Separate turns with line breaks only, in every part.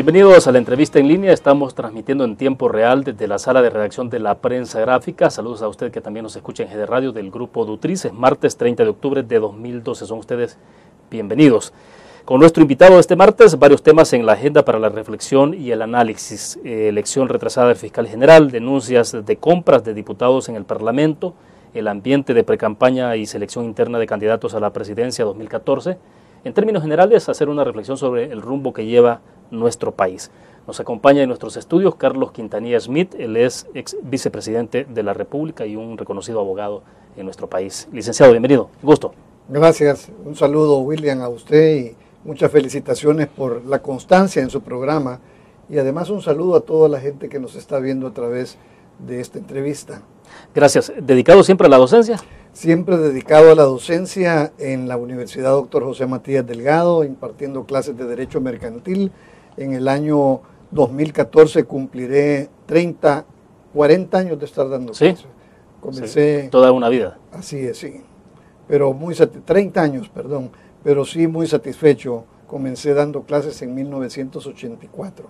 Bienvenidos a la entrevista en línea. Estamos transmitiendo en tiempo real desde la sala de redacción de la prensa gráfica. Saludos a usted que también nos escucha en GD Radio del grupo Dutriz. Es martes 30 de octubre de 2012. Son ustedes bienvenidos. Con nuestro invitado este martes, varios temas en la agenda para la reflexión y el análisis. Elección retrasada del fiscal general, denuncias de compras de diputados en el Parlamento, el ambiente de precampaña y selección interna de candidatos a la presidencia 2014. En términos generales, hacer una reflexión sobre el rumbo que lleva nuestro país. Nos acompaña en nuestros estudios Carlos Quintanilla Smith, él es ex vicepresidente de la República y un reconocido abogado en nuestro país. Licenciado, bienvenido, gusto.
Gracias, un saludo William a usted y Muchas felicitaciones por la constancia en su programa y además un saludo a toda la gente que nos está viendo a través de esta entrevista.
Gracias. ¿Dedicado siempre a la docencia?
Siempre dedicado a la docencia en la Universidad Dr. José Matías Delgado, impartiendo clases de Derecho Mercantil. En el año 2014 cumpliré 30, 40 años de estar dando
clases. Comencé... Toda una vida.
Así es, sí. Pero muy... 30 años, perdón pero sí muy satisfecho. Comencé dando clases en 1984.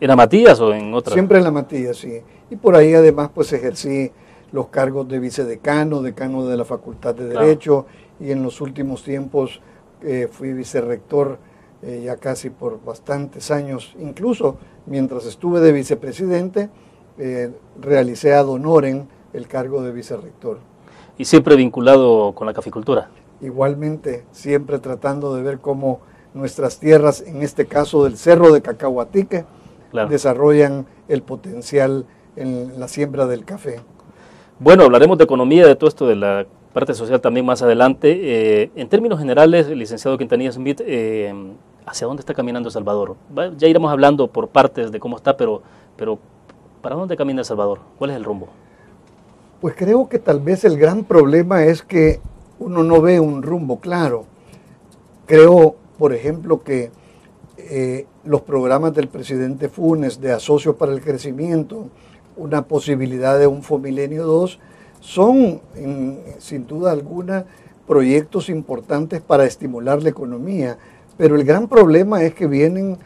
¿En la Matías o en otra?
Siempre en la Matías, sí. Y por ahí además pues ejercí los cargos de vicedecano, decano de la Facultad de Derecho y en los últimos tiempos eh, fui vicerrector eh, ya casi por bastantes años. Incluso mientras estuve de vicepresidente eh, realicé ad honorem el cargo de vicerrector.
¿Y siempre vinculado con la caficultura?
igualmente siempre tratando de ver cómo nuestras tierras, en este caso del Cerro de Cacahuatique, desarrollan el potencial en la siembra del café.
Bueno, hablaremos de economía, de todo esto de la parte social también más adelante. Eh, en términos generales, licenciado Quintanilla Smith, eh, ¿hacia dónde está caminando El Salvador? Ya iremos hablando por partes de cómo está, pero, pero ¿para dónde camina El Salvador? ¿Cuál es el rumbo?
Pues creo que tal vez el gran problema es que uno no ve un rumbo claro. Creo, por ejemplo, que eh, los programas del presidente Funes de Asocios para el Crecimiento, una posibilidad de un Fomilenio 2, son sin duda alguna proyectos importantes para estimular la economía, pero el gran problema es que vienen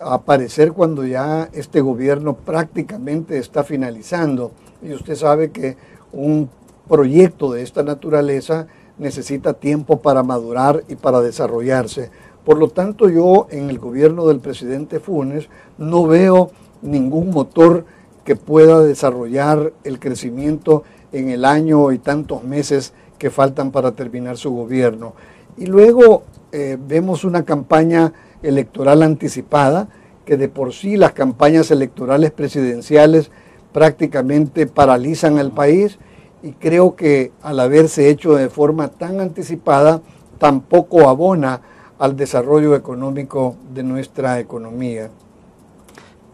a aparecer cuando ya este gobierno prácticamente está finalizando. Y usted sabe que un proyecto de esta naturaleza necesita tiempo para madurar y para desarrollarse. Por lo tanto, yo en el gobierno del presidente Funes no veo ningún motor que pueda desarrollar el crecimiento en el año y tantos meses que faltan para terminar su gobierno. Y luego eh, vemos una campaña electoral anticipada, que de por sí las campañas electorales presidenciales prácticamente paralizan al país y creo que al haberse hecho de forma tan anticipada, tampoco abona al desarrollo económico de nuestra economía.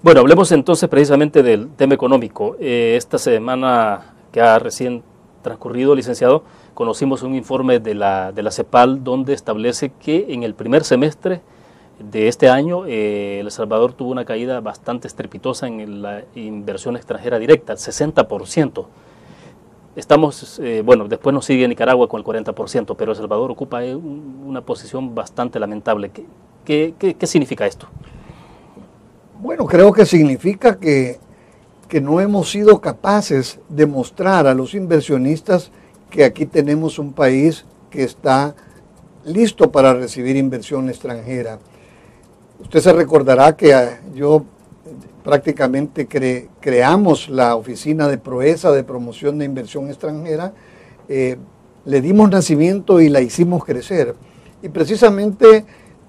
Bueno, hablemos entonces precisamente del tema económico. Eh, esta semana que ha recién transcurrido, licenciado, conocimos un informe de la, de la CEPAL donde establece que en el primer semestre de este año eh, El Salvador tuvo una caída bastante estrepitosa en la inversión extranjera directa, el 60%. Estamos, eh, bueno, después nos sigue Nicaragua con el 40%, pero El Salvador ocupa eh, una posición bastante lamentable. ¿Qué, qué, significa esto?
Bueno, creo que significa que, que no hemos sido capaces de mostrar a los inversionistas que aquí tenemos un país que está listo para recibir inversión extranjera. Usted se recordará que ah, yo prácticamente creamos la oficina de Proeza de promoción de inversión extranjera, eh, le dimos nacimiento y la hicimos crecer. Y precisamente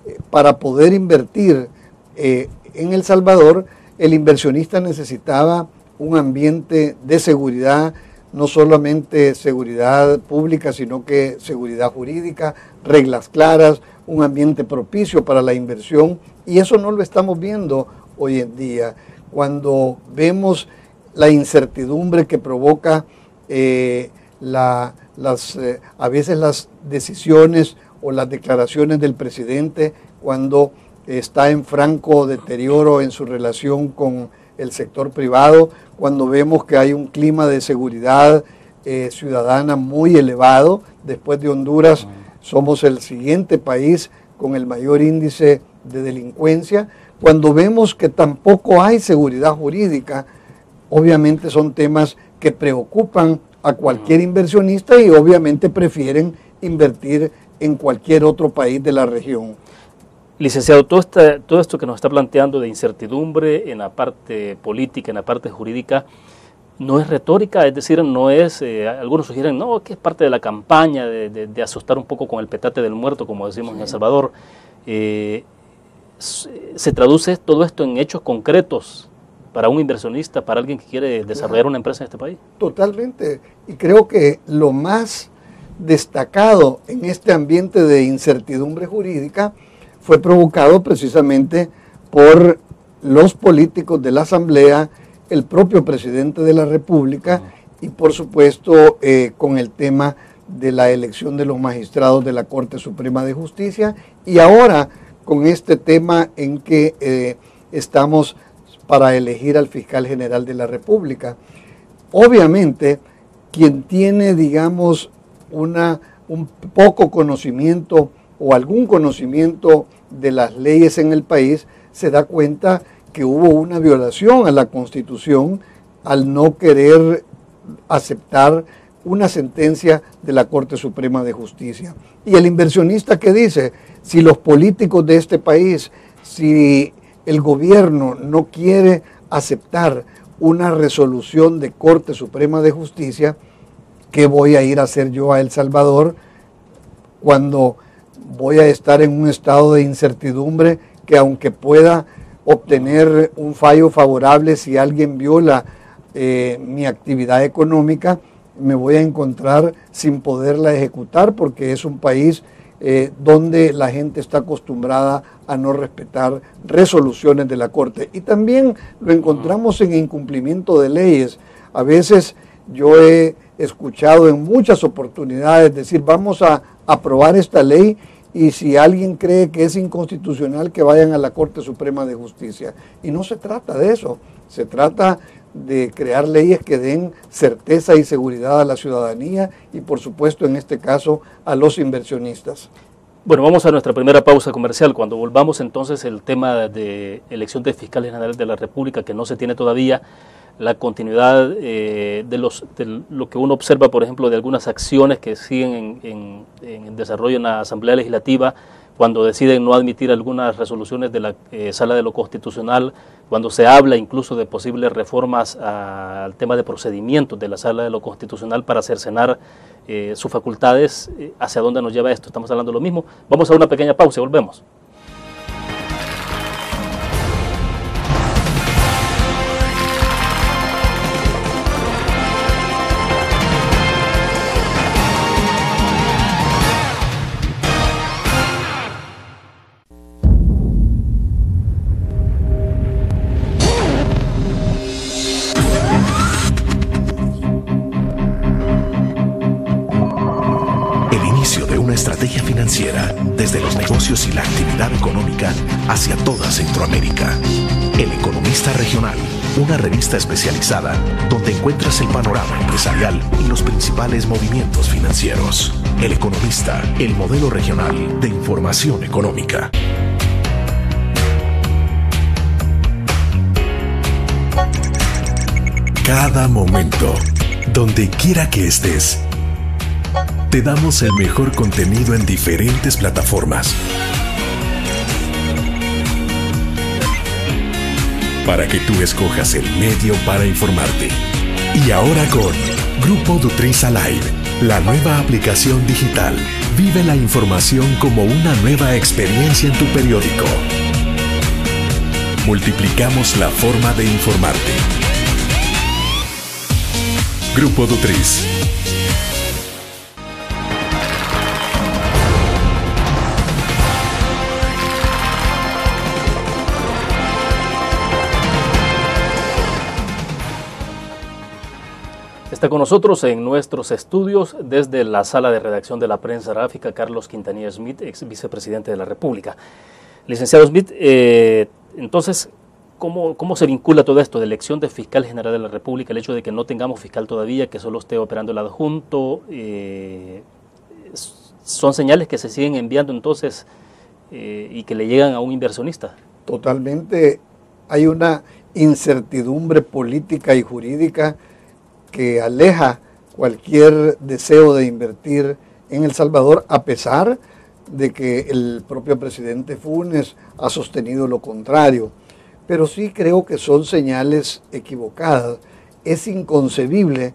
eh, para poder invertir eh, en El Salvador, el inversionista necesitaba un ambiente de seguridad, no solamente seguridad pública, sino que seguridad jurídica, reglas claras, un ambiente propicio para la inversión, y eso no lo estamos viendo hoy en día, cuando vemos la incertidumbre que provoca eh, las, eh, a veces las decisiones o las declaraciones del presidente cuando está en franco deterioro en su relación con el sector privado, cuando vemos que hay un clima de seguridad eh, ciudadana muy elevado. Después de Honduras, somos el siguiente país con el mayor índice de delincuencia, cuando vemos que tampoco hay seguridad jurídica, obviamente son temas que preocupan a cualquier inversionista y obviamente prefieren invertir en cualquier otro país de la región.
Licenciado, todo, todo esto que nos está planteando de incertidumbre en la parte política, en la parte jurídica, no es retórica, es decir, no es, eh, algunos sugieren, no, que es parte de la campaña de, asustar un poco con el petate del muerto, como decimos en El Salvador. Eh, se traduce todo esto en hechos concretos para un inversionista, para alguien que quiere desarrollar una empresa en este país.
Totalmente. Y creo que lo más destacado en este ambiente de incertidumbre jurídica fue provocado precisamente por los políticos de la Asamblea, el propio presidente de la República y por supuesto eh, con el tema de la elección de los magistrados de la Corte Suprema de Justicia y ahora con este tema en que eh, estamos para elegir al fiscal general de la República. Obviamente, quien tiene, digamos, una, un poco conocimiento o algún conocimiento de las leyes en el país, se da cuenta que hubo una violación a la Constitución al no querer aceptar una sentencia de la Corte Suprema de Justicia. Y el inversionista que dice, si los políticos de este país, si el gobierno no quiere aceptar una resolución de Corte Suprema de Justicia, ¿qué voy a ir a hacer yo a El Salvador cuando voy a estar en un estado de incertidumbre que aunque pueda obtener un fallo favorable si alguien viola eh, mi actividad económica, me voy a encontrar sin poderla ejecutar porque es un país eh, donde la gente está acostumbrada a no respetar resoluciones de la Corte. Y también lo encontramos en incumplimiento de leyes. A veces yo he escuchado en muchas oportunidades decir, vamos a aprobar esta ley y si alguien cree que es inconstitucional, que vayan a la Corte Suprema de Justicia. Y no se trata de eso, se trata de crear leyes que den certeza y seguridad a la ciudadanía y por supuesto en este caso a los inversionistas.
Bueno, vamos a nuestra primera pausa comercial. Cuando volvamos entonces el tema de elección de fiscales generales de la República, que no se tiene todavía, la continuidad eh, de, los, de lo que uno observa, por ejemplo, de algunas acciones que siguen en, en, desarrollo en la Asamblea Legislativa, cuando deciden no admitir algunas resoluciones de la eh, Sala de lo Constitucional, cuando se habla incluso de posibles reformas al tema de procedimientos de la Sala de lo Constitucional para cercenar eh, sus facultades, ¿hacia dónde nos lleva esto? Estamos hablando de lo mismo. Vamos a una pequeña pausa y volvemos.
Una revista especializada donde encuentras el panorama empresarial y los principales movimientos financieros. El Economista, el modelo regional de información económica. Cada momento, donde quiera que estés, te damos el mejor contenido en diferentes plataformas. Para que tú escojas el medio para informarte. Y ahora con Grupo Dutriza Live, la nueva aplicación digital. Vive la información como una nueva experiencia en tu periódico. Multiplicamos la forma de informarte. Grupo Dutriz
Está con nosotros en nuestros estudios desde la sala de redacción de la prensa gráfica Carlos Quintanilla Smith, ex vicepresidente de la República. Licenciado Smith, eh, entonces, ¿cómo, ¿cómo se vincula todo esto de elección de fiscal general de la República, el hecho de que no tengamos fiscal todavía, que solo esté operando el adjunto? Eh, ¿Son señales que se siguen enviando entonces eh, y que le llegan a un inversionista.
Totalmente hay una incertidumbre política y jurídica que aleja cualquier deseo de invertir en El Salvador, a pesar de que el propio presidente Funes ha sostenido lo contrario. Pero sí creo que son señales equivocadas. Es inconcebible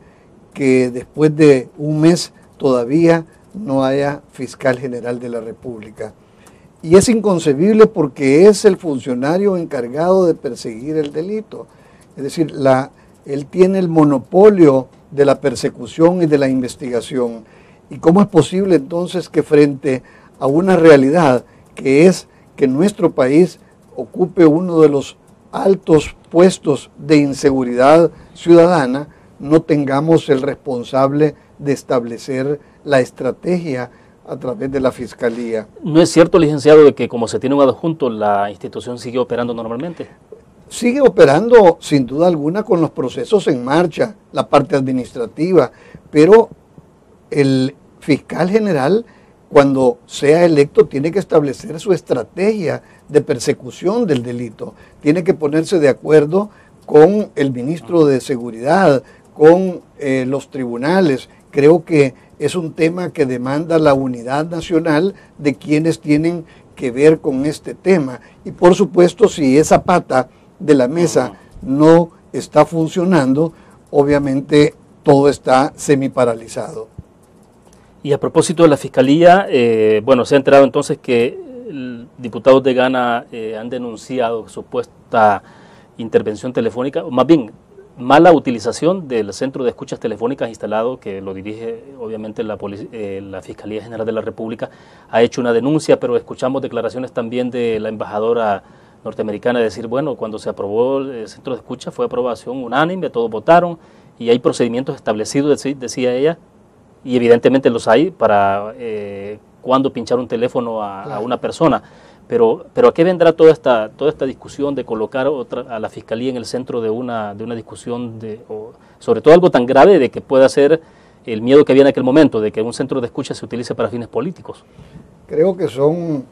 que después de un mes todavía no haya fiscal general de la República. Y es inconcebible porque es el funcionario encargado de perseguir el delito. Es decir, la, él tiene el monopolio de la persecución y de la investigación. ¿Y cómo es posible entonces que frente a una realidad que es que nuestro país ocupe uno de los altos puestos de inseguridad ciudadana, no tengamos el responsable de establecer la estrategia a través de la Fiscalía.
¿No es cierto, licenciado, de que como se tiene un adjunto, la institución sigue operando normalmente?
Sigue operando sin duda alguna con los procesos en marcha, la parte administrativa, pero el fiscal general, cuando sea electo, tiene que establecer su estrategia de persecución del delito, tiene que ponerse de acuerdo con el ministro de Seguridad, con eh, los tribunales. Creo que es un tema que demanda la unidad nacional de quienes tienen que ver con este tema. Y por supuesto, si esa pata de la mesa no está funcionando, obviamente todo está semi-paralizado.
Y a propósito de la Fiscalía, eh, bueno, se ha enterado entonces que diputados de Ghana eh, han denunciado supuesta intervención telefónica, o más bien mala utilización del centro de escuchas telefónicas instalado, que lo dirige obviamente la, eh, la, Fiscalía General de la República, ha hecho una denuncia, pero escuchamos declaraciones también de la embajadora norteamericana de decir, bueno, cuando se aprobó el centro de escucha fue aprobación unánime, todos votaron y hay procedimientos establecidos, decía ella, y evidentemente los hay para eh, cuando pinchar un teléfono a una persona. Pero, pero ¿a qué vendrá toda esta, toda esta discusión de colocar otra, a la Fiscalía en el centro de una, de una discusión, de, sobre todo algo tan grave de que pueda ser el miedo que había en aquel momento, de que un centro de escucha se utilice para fines políticos?
Creo que son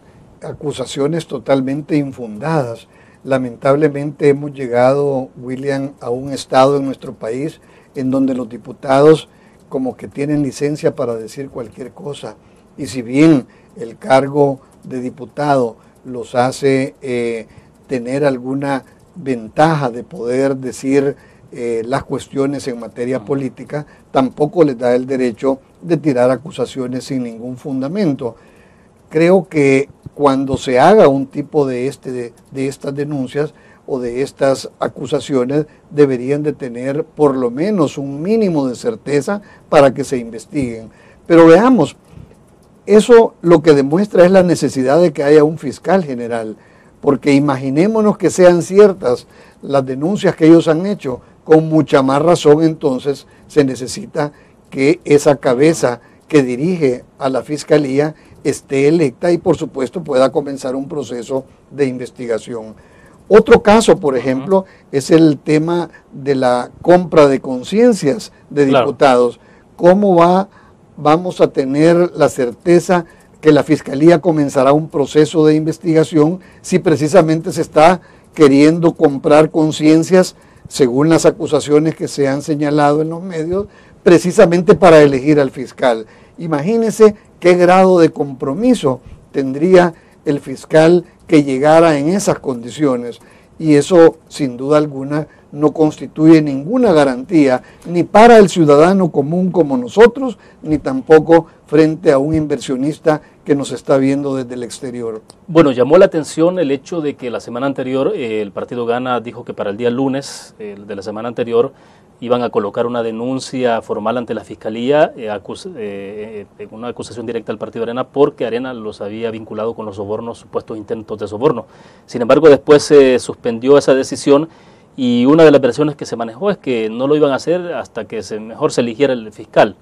acusaciones totalmente infundadas. Lamentablemente hemos llegado, William, a un estado en nuestro país en donde los diputados como que tienen licencia para decir cualquier cosa. Y si bien el cargo de diputado los hace eh, tener alguna ventaja de poder decir eh, las cuestiones en materia política, tampoco les da el derecho de tirar acusaciones sin ningún fundamento. Creo que cuando se haga un tipo de, este, de, de estas denuncias o de estas acusaciones, deberían de tener por lo menos un mínimo de certeza para que se investiguen. Pero veamos, eso lo que demuestra es la necesidad de que haya un fiscal general, porque imaginémonos que sean ciertas las denuncias que ellos han hecho, con mucha más razón entonces se necesita que esa cabeza que dirige a la fiscalía esté electa y por supuesto pueda comenzar un proceso de investigación. Otro caso, por ejemplo, es el tema de la compra de conciencias de diputados. ¿Cómo va vamos a tener la certeza que la Fiscalía comenzará un proceso de investigación si precisamente se está queriendo comprar conciencias, según las acusaciones que se han señalado en los medios, precisamente para elegir al fiscal. Imagínense qué grado de compromiso tendría el fiscal que llegara en esas condiciones. Y eso, sin duda alguna, no constituye ninguna garantía ni para el ciudadano común como nosotros, ni tampoco frente a un inversionista que nos está viendo desde el exterior.
Bueno, llamó la atención el hecho de que la semana anterior eh, el partido Gana dijo que para el día lunes de la semana anterior iban a colocar una denuncia formal ante la Fiscalía, eh, eh, una acusación directa al partido Arena porque Arena los había vinculado con los sobornos, supuestos intentos de soborno. Sin embargo, después se suspendió esa decisión y una de las versiones que se manejó es que no lo iban a hacer hasta que se, mejor se eligiera el fiscal.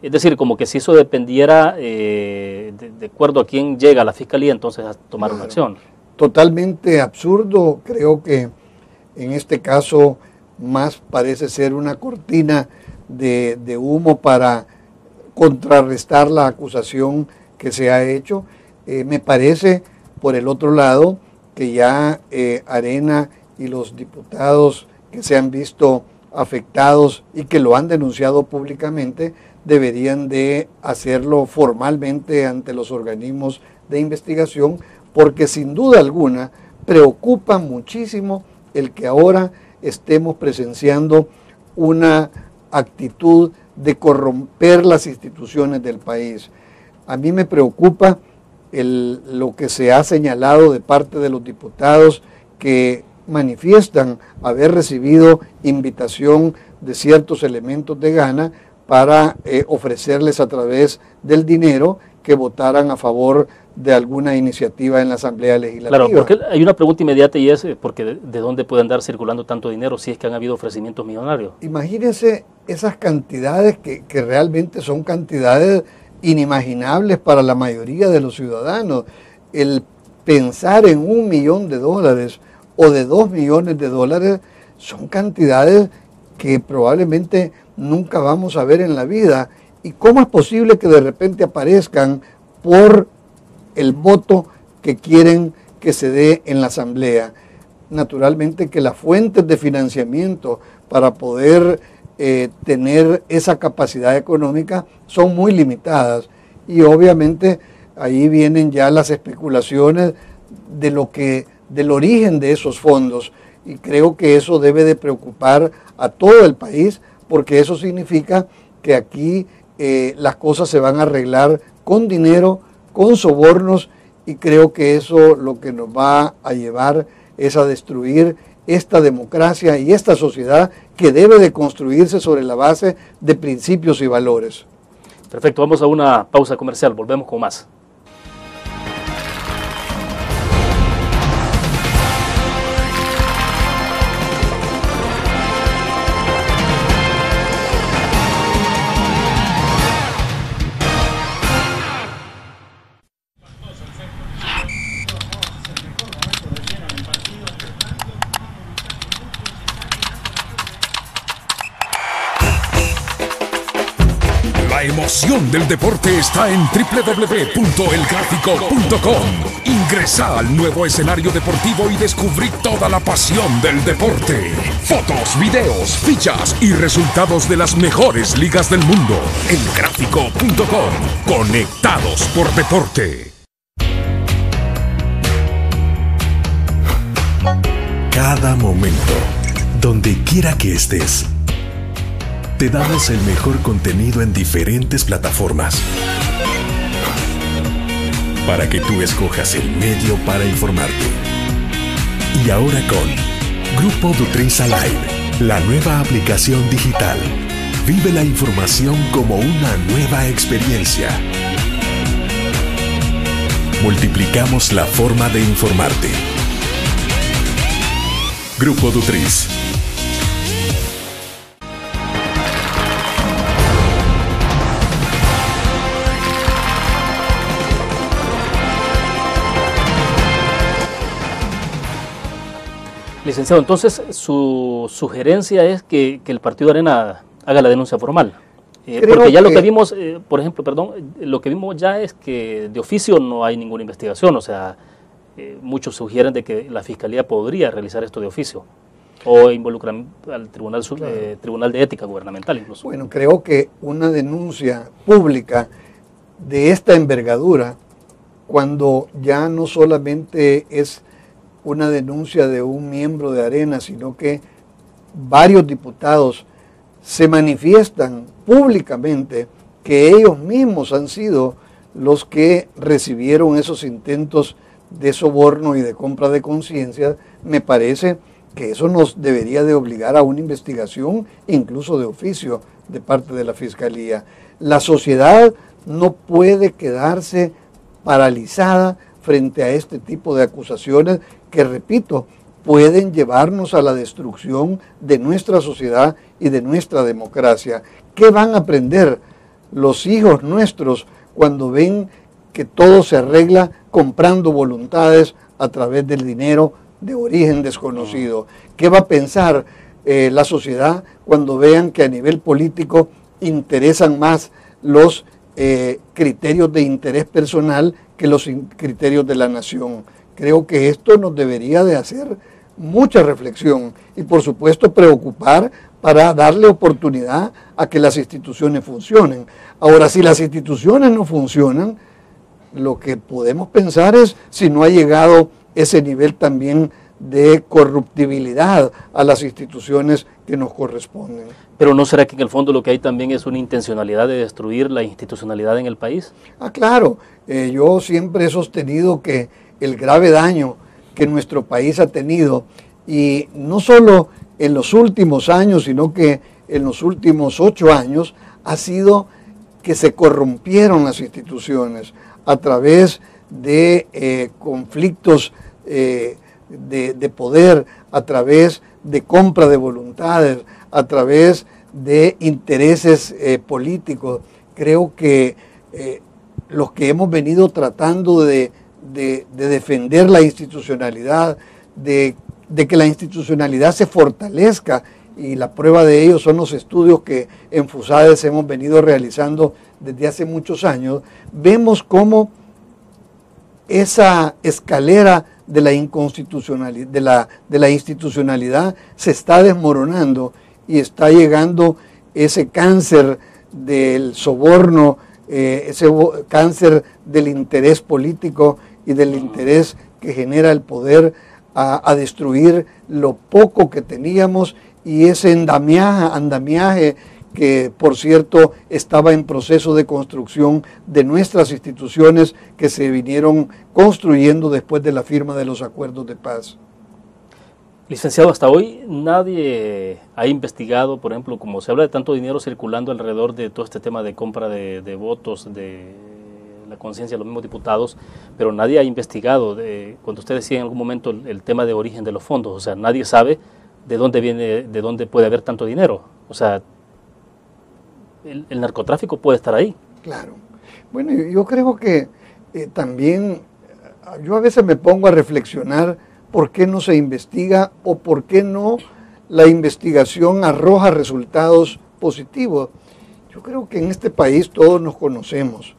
Es decir, como que si eso dependiera eh, de, acuerdo a quién llega a la fiscalía, entonces a tomar una acción.
Totalmente absurdo, creo que en este caso más parece ser una cortina de, humo para contrarrestar la acusación que se ha hecho. Eh, me parece Por el otro lado, que ya eh, Arena y los diputados que se han visto afectados y que lo han denunciado públicamente deberían de hacerlo formalmente ante los organismos de investigación porque sin duda alguna preocupa muchísimo el que ahora estemos presenciando una actitud de corromper las instituciones del país. A mí me preocupa lo que se ha señalado de parte de los diputados que manifiestan haber recibido invitación de ciertos elementos de gana para eh, ofrecerles a través del dinero que votaran a favor de alguna iniciativa en la Asamblea Legislativa.
Claro, porque hay una pregunta inmediata y es, eh, porque de, dónde puede andar circulando tanto dinero si es que han habido ofrecimientos millonarios?
Imagínense esas cantidades que, que realmente son cantidades inimaginables para la mayoría de los ciudadanos. El pensar en un millón de dólares o de dos millones de dólares son cantidades que probablemente nunca vamos a ver en la vida. ¿Y cómo es posible que de repente aparezcan por el voto que quieren que se dé en la Asamblea? Naturalmente que las fuentes de financiamiento para poder eh, tener esa capacidad económica son muy limitadas y obviamente ahí vienen ya las especulaciones de lo que del origen de esos fondos y creo que eso debe de preocupar a todo el país porque eso significa que aquí eh, las cosas se van a arreglar con dinero, con sobornos y creo que eso lo que nos va a llevar es a destruir esta democracia y esta sociedad que debe de construirse sobre la base de principios y valores.
Perfecto, vamos a una pausa comercial, volvemos con más.
Del deporte está en www.elgráfico.com. Ingresa al nuevo escenario deportivo y descubrí toda la pasión del deporte. Fotos, videos, fichas y resultados de las mejores ligas del mundo. Elgráfico.com. Conectados por deporte. Cada momento, donde quiera que estés te damos el mejor contenido en diferentes plataformas para que tú escojas el medio para informarte. Y ahora con Grupo Dutriza Live, la nueva aplicación digital. Vive la información como una nueva experiencia. Multiplicamos la forma de informarte. Grupo Dutriz
Licenciado, entonces su sugerencia es que, el Partido Arena haga la denuncia formal. Eh, porque ya lo que vimos, eh, por ejemplo, perdón, lo que vimos ya es que de oficio no hay ninguna investigación, o sea, eh, muchos sugieren de que la Fiscalía podría realizar esto de oficio o involucrar al Tribunal, Tribunal de Ética Gubernamental incluso.
Bueno, creo que una denuncia pública de esta envergadura, cuando ya no solamente es una denuncia de un miembro de Arena, sino que varios diputados se manifiestan públicamente que ellos mismos han sido los que recibieron esos intentos de soborno y de compra de conciencia, me parece que eso nos debería de obligar a una investigación, incluso de oficio, de parte de la Fiscalía. La sociedad no puede quedarse paralizada frente a este tipo de acusaciones que, repito, pueden llevarnos a la destrucción de nuestra sociedad y de nuestra democracia. ¿Qué van a aprender los hijos nuestros cuando ven que todo se arregla comprando voluntades a través del dinero de origen desconocido? ¿Qué va a pensar eh, la sociedad cuando vean que a nivel político interesan más los eh, criterios de interés personal que los criterios de la nación. Creo que esto nos debería de hacer mucha reflexión y por supuesto preocupar para darle oportunidad a que las instituciones funcionen. Ahora, si las instituciones no funcionan, lo que podemos pensar es si no ha llegado ese nivel también de corruptibilidad a las instituciones que nos corresponden.
Pero ¿no será que en el fondo lo que hay también es una intencionalidad de destruir la institucionalidad en el país?
Ah, claro. Eh, yo siempre he sostenido que el grave daño que nuestro país ha tenido, y no solo en los últimos años, sino que en los últimos ocho años, ha sido que se corrompieron las instituciones a través de eh, conflictos eh, de, poder, a través de compra de voluntades, a través de intereses eh, políticos. Creo que los que hemos venido tratando de, defender la institucionalidad, de, que la institucionalidad se fortalezca, y la prueba de ello son los estudios que en FUSADES hemos venido realizando desde hace muchos años, vemos cómo esa escalera de la inconstitucionalidad, de de la institucionalidad se está desmoronando y está llegando ese cáncer del soborno, eh, ese cáncer del interés político y del interés que genera el poder a, destruir lo poco que teníamos y ese andamiaje que por cierto estaba en proceso de construcción de nuestras instituciones que se vinieron construyendo después de la firma de los acuerdos de paz.
Licenciado, hasta hoy nadie ha investigado, por ejemplo, como se habla de tanto dinero circulando alrededor de todo este tema de compra de, votos, de la conciencia de los mismos diputados, pero nadie ha investigado, cuando usted decía en algún momento el, tema de origen de los fondos, o sea, nadie sabe de dónde viene, de dónde puede haber tanto dinero. O sea, el, narcotráfico puede estar ahí.
Claro. Bueno, yo, creo que eh, también, yo a veces me pongo a reflexionar por qué no se investiga o por qué no la investigación arroja resultados positivos. Yo creo que en este país todos nos conocemos.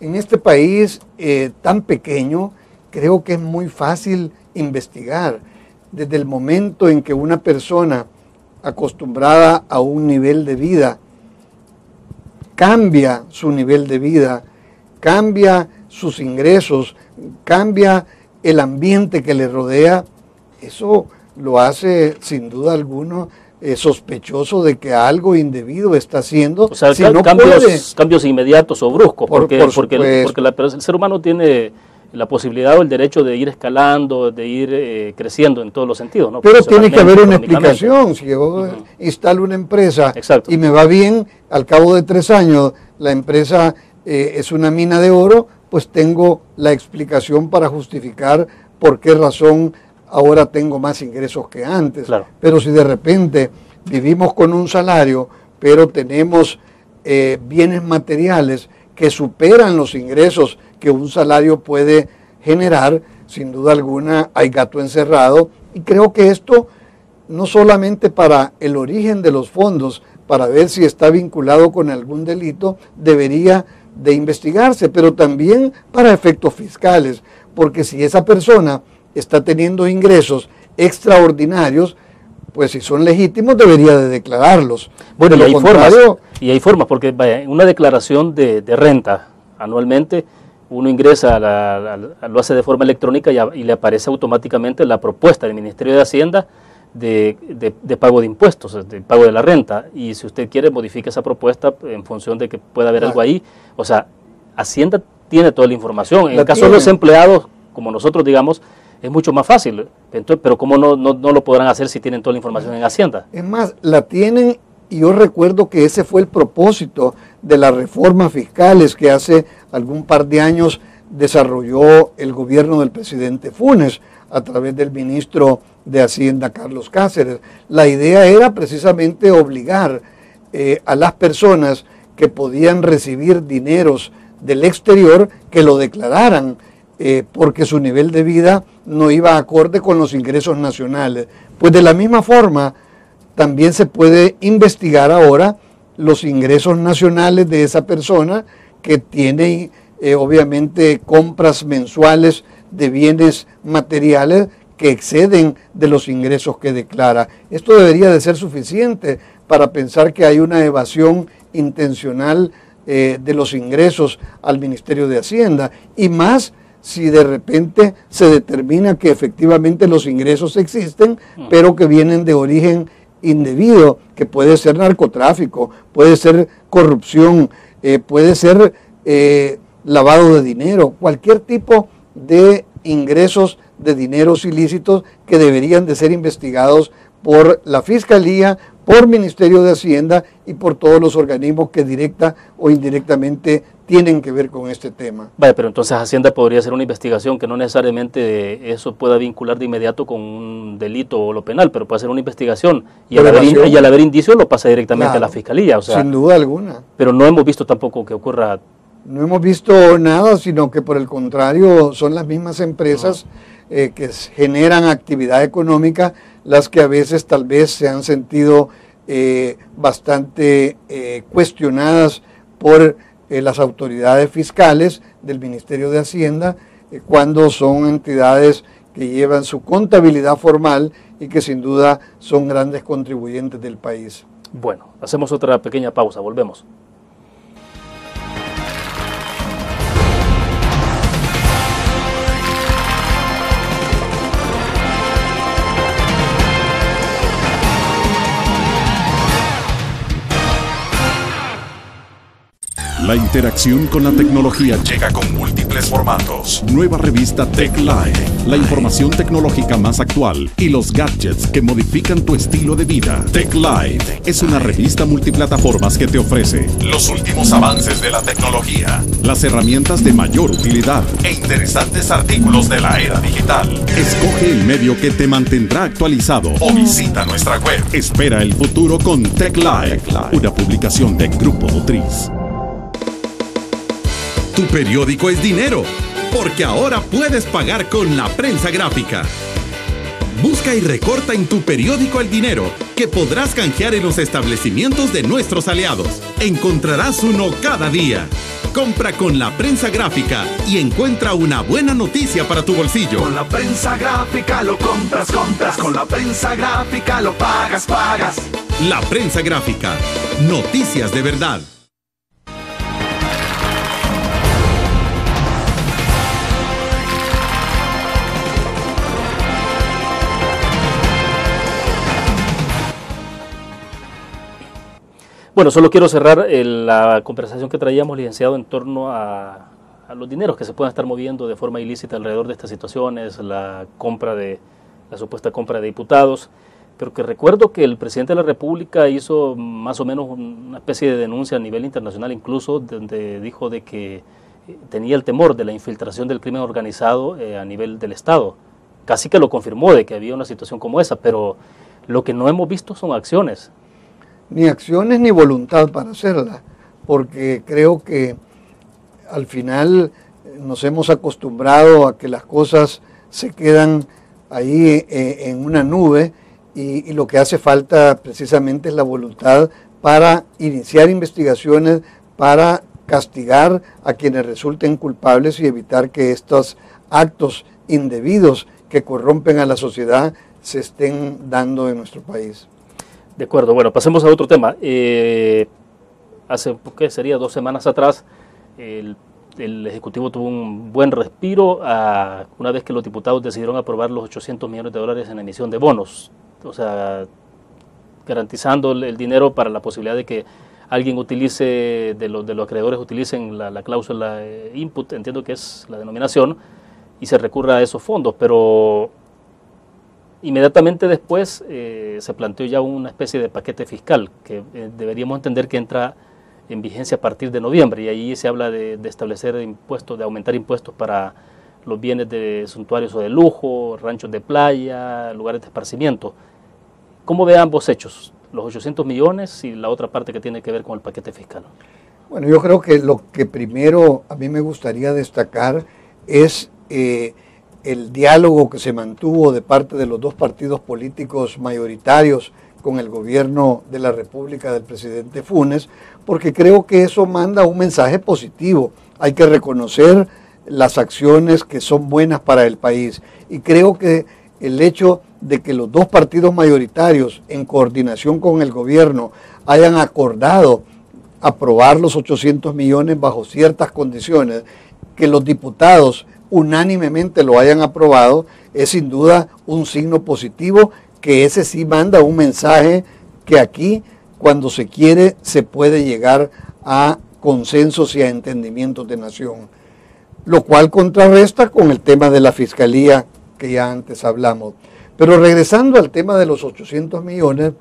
En este país eh, tan pequeño, creo que es muy fácil investigar. Desde el momento en que una persona acostumbrada a un nivel de vida cambia su nivel de vida, cambia sus ingresos, cambia el ambiente que le rodea, eso lo hace sin duda alguno eh, sospechoso de que algo indebido está haciendo.
O sea, cambios, cambios inmediatos o bruscos, porque, porque, el ser humano tiene la posibilidad o el derecho de ir escalando, de ir eh, creciendo en todos los sentidos. ¿no?
Pero tiene que haber una explicación. Si yo instalo una empresa y me va bien, al cabo de tres años la empresa eh, es una mina de oro, pues tengo la explicación para justificar por qué razón ahora tengo más ingresos que antes. Pero si de repente vivimos con un salario, pero tenemos eh, bienes materiales que superan los ingresos que un salario puede generar, sin duda alguna hay gato encerrado. Y creo que esto no solamente para el origen de los fondos, para ver si está vinculado con algún delito, debería de investigarse, pero también para efectos fiscales, porque si esa persona está teniendo ingresos extraordinarios, pues si son legítimos debería de declararlos.
Bueno, y hay, formas, y hay formas, porque vaya, una declaración de, de renta anualmente uno ingresa, lo hace de forma electrónica y, le aparece automáticamente la propuesta del Ministerio de Hacienda de, pago de impuestos, de pago de la renta. Y si usted quiere, modifica esa propuesta en función de que pueda haber algo ahí. O sea, Hacienda tiene toda la información. En el caso de los empleados, como nosotros digamos, es mucho más fácil. Pero ¿cómo no lo podrán hacer si tienen toda la información en Hacienda?
Es más, la tienen y yo recuerdo que ese fue el propósito de las reformas fiscales que hace algún par de años desarrolló el gobierno del presidente Funes a través del ministro de Hacienda Carlos Cáceres. La idea era precisamente obligar eh, a las personas que podían recibir dineros del exterior que lo declararan, eh, porque su nivel de vida no iba acorde con los ingresos nacionales. Pues de la misma forma, también se puede investigar ahora los ingresos nacionales de esa persona que tiene eh, obviamente compras mensuales de bienes materiales que exceden de los ingresos que declara. Esto debería de ser suficiente para pensar que hay una evasión intencional eh, de los ingresos al Ministerio de Hacienda y más si de repente se determina que efectivamente los ingresos existen, mm. pero que vienen de origen indebido, que puede ser narcotráfico, puede ser corrupción, eh, puede ser eh, lavado de dinero, cualquier tipo de ingresos de dineros ilícitos que deberían de ser investigados por la Fiscalía, por Ministerio de Hacienda y por todos los organismos que directa o indirectamente tienen que ver con este tema.
Vaya, pero entonces Hacienda podría hacer una investigación que no necesariamente eso pueda vincular de inmediato con un delito o lo penal, pero puede hacer una investigación y, al haber, y al haber, indicios lo pasa directamente a la Fiscalía. O
sea, sin duda alguna.
Pero no hemos visto tampoco que ocurra...
No hemos visto nada, sino que por el contrario son las mismas empresas eh, que generan actividad económica las que a veces tal vez se han sentido eh, bastante eh, cuestionadas por eh, las autoridades fiscales del Ministerio de Hacienda cuando son entidades que llevan su contabilidad formal y que sin duda son grandes contribuyentes del país.
Bueno, hacemos otra pequeña pausa, volvemos.
La interacción con la tecnología llega con múltiples formatos. Nueva revista Tech Live, la información tecnológica más actual y los gadgets que modifican tu estilo de vida. Tech Live es una revista multiplataformas que te ofrece los últimos avances de la tecnología, las herramientas de mayor utilidad e interesantes artículos de la era digital. Escoge el medio que te mantendrá actualizado o visita nuestra web. Espera el futuro con Tech Live, una publicación de Grupo Motriz. Tu periódico es dinero, porque ahora puedes pagar con la prensa gráfica. Busca y recorta en tu periódico el dinero que podrás canjear en los establecimientos de nuestros aliados. Encontrarás uno cada día. Compra con la prensa gráfica y encuentra una buena noticia para tu bolsillo.
Con la prensa gráfica lo compras, compras. Con la prensa gráfica lo pagas, pagas.
La prensa gráfica. Noticias de verdad.
Bueno, solo quiero cerrar eh, la conversación que traíamos, licenciado, en torno a, los dineros que se pueden estar moviendo de forma ilícita alrededor de estas situaciones, la compra de la supuesta compra de diputados, pero que recuerdo que el presidente de la República hizo más o menos una especie de denuncia a nivel internacional, incluso donde dijo de que eh, tenía el temor de la infiltración del crimen organizado eh, a nivel del Estado. Casi que lo confirmó de que había una situación como esa, pero lo que no hemos visto son acciones
ni acciones ni voluntad para hacerla, porque creo que al final nos hemos acostumbrado a que las cosas se quedan ahí eh, en una nube y, lo que hace falta precisamente es la voluntad para iniciar investigaciones, para castigar a quienes resulten culpables y evitar que estos actos indebidos que corrompen a la sociedad se estén dando en nuestro país.
De acuerdo, bueno, pasemos a otro tema. Eh, hace, ¿qué sería? Dos semanas atrás, el, Ejecutivo tuvo un buen respiro una vez que los diputados decidieron aprobar los 800 millones de dólares en emisión de bonos. O sea, garantizando el, dinero para la posibilidad de que alguien utilice, de, los de los acreedores utilicen la, la cláusula eh, input, entiendo que es la denominación, y se recurra a esos fondos. Pero Inmediatamente después eh, se planteó ya una especie de paquete fiscal que eh, deberíamos entender que entra en vigencia a partir de noviembre y ahí se habla de, establecer impuestos, de aumentar impuestos para los bienes de suntuarios o de lujo, ranchos de playa, lugares de esparcimiento. ¿Cómo ve ambos hechos? Los 800 millones y la otra parte que tiene que ver con el paquete fiscal.
Bueno, yo creo que lo que primero a mí me gustaría destacar es eh, el diálogo que se mantuvo de parte de los dos partidos políticos mayoritarios con el gobierno de la República del presidente Funes, porque creo que eso manda un mensaje positivo. Hay que reconocer las acciones que son buenas para el país. Y creo que el hecho de que los dos partidos mayoritarios, en coordinación con el gobierno, hayan acordado aprobar los 800 millones bajo ciertas condiciones, que los diputados unánimemente lo hayan aprobado, es sin duda un signo positivo, que ese sí manda un mensaje que aquí, cuando se quiere, se puede llegar a consensos y a entendimientos de nación, lo cual contrarresta con el tema de la fiscalía que ya antes hablamos. Pero regresando al tema de los 800 millones,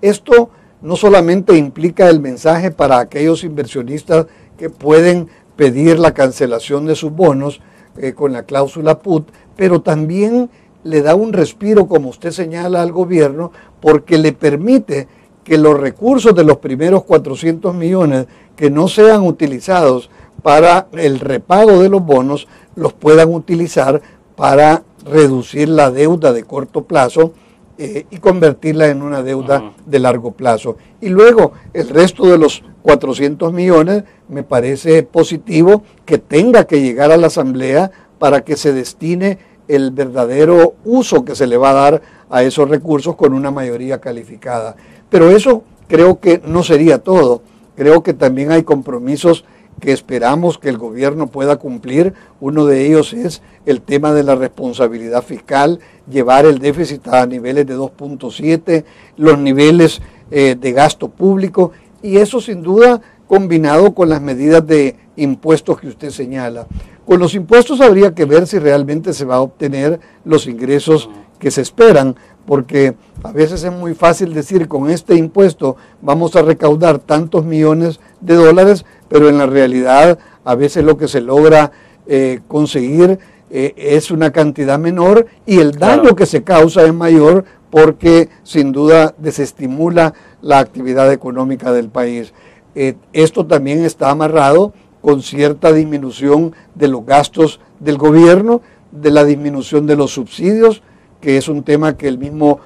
esto no solamente implica el mensaje para aquellos inversionistas que pueden pedir la cancelación de sus bonos eh, con la cláusula PUT, pero también le da un respiro, como usted señala al gobierno, porque le permite que los recursos de los primeros 400 millones que no sean utilizados para el repago de los bonos, los puedan utilizar para reducir la deuda de corto plazo eh, y convertirla en una deuda de largo plazo. Y luego el resto de los 400 millones me parece positivo que tenga que llegar a la Asamblea para que se destine el verdadero uso que se le va a dar a esos recursos con una mayoría calificada. Pero eso creo que no sería todo. Creo que también hay compromisos que esperamos que el gobierno pueda cumplir. Uno de ellos es el tema de la responsabilidad fiscal, llevar el déficit a niveles de 2.7, los niveles eh, de gasto público y eso sin duda combinado con las medidas de impuestos que usted señala. Con los impuestos habría que ver si realmente se va a obtener los ingresos que se esperan, porque a veces es muy fácil decir con este impuesto vamos a recaudar tantos millones de dólares, pero en la realidad a veces lo que se logra eh, conseguir eh, es una cantidad menor y el daño que se causa es mayor porque sin duda desestimula la actividad económica del país. Eh, esto también está amarrado con cierta disminución de los gastos del gobierno, de la disminución de los subsidios, que es un tema que el mismo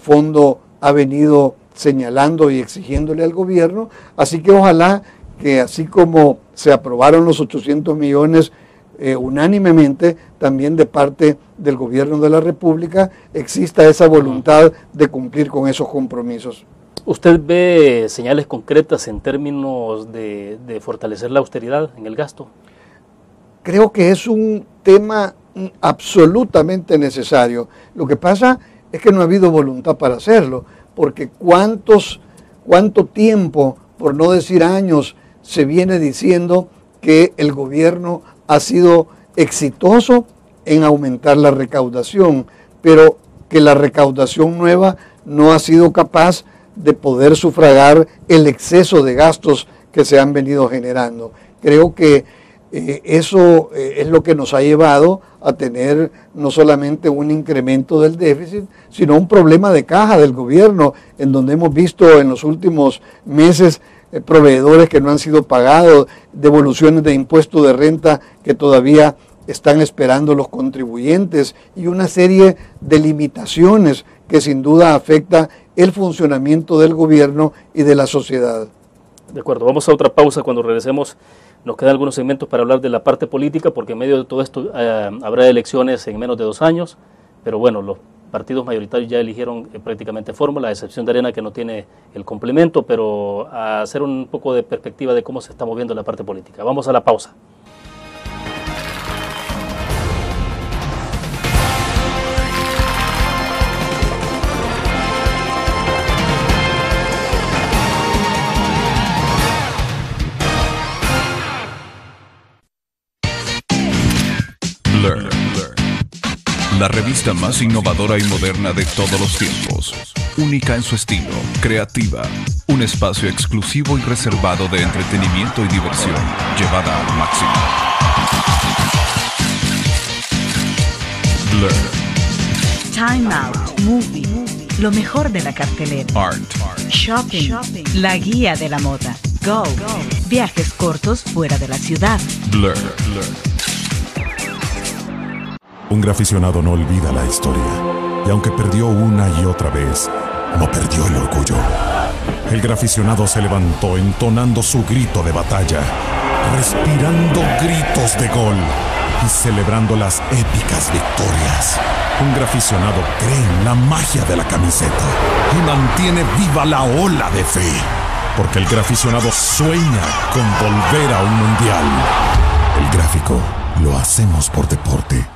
fondo ha venido señalando y exigiéndole al gobierno. Así que ojalá que así como se aprobaron los 800 millones eh, unánimemente, también de parte del gobierno de la República, exista esa voluntad de cumplir con esos compromisos.
¿Usted ve señales concretas en términos de, de fortalecer la austeridad en el gasto?
Creo que es un tema absolutamente necesario. Lo que pasa es que no ha habido voluntad para hacerlo, porque cuántos, cuánto tiempo, por no decir años, se viene diciendo que el gobierno ha sido exitoso en aumentar la recaudación, pero que la recaudación nueva no ha sido capaz de poder sufragar el exceso de gastos que se han venido generando. Creo que eh, eso eh, es lo que nos ha llevado a tener no solamente un incremento del déficit, sino un problema de caja del gobierno, en donde hemos visto en los últimos meses proveedores que no han sido pagados, devoluciones de impuestos de renta que todavía están esperando los contribuyentes y una serie de limitaciones que sin duda afecta el funcionamiento del gobierno y de la sociedad.
De acuerdo, vamos a otra pausa cuando regresemos. Nos quedan algunos segmentos para hablar de la parte política, porque en medio de todo esto eh, habrá elecciones en menos de dos años, pero bueno, los partidos mayoritarios ya eligieron eh, prácticamente fórmula, a excepción de Arena que no tiene el complemento, pero a hacer un poco de perspectiva de cómo se está moviendo la parte política. Vamos a la pausa.
La revista más innovadora y moderna de todos los tiempos. Única en su estilo, creativa, un espacio exclusivo y reservado de entretenimiento y diversión, llevada al máximo. Blur.
Time Out, Movie, lo mejor de la cartelera.
Art.
Shopping, la guía de la moda. Go, viajes cortos fuera de la ciudad.
Blur. Blur.
Un graficionado no olvida la historia, y aunque perdió una y otra vez, no perdió el orgullo. El graficionado se levantó entonando su grito de batalla, respirando gritos de gol y celebrando las épicas victorias. Un graficionado cree en la magia de la camiseta y mantiene viva la ola de fe, porque el graficionado sueña con volver a un mundial. El gráfico lo hacemos por deporte.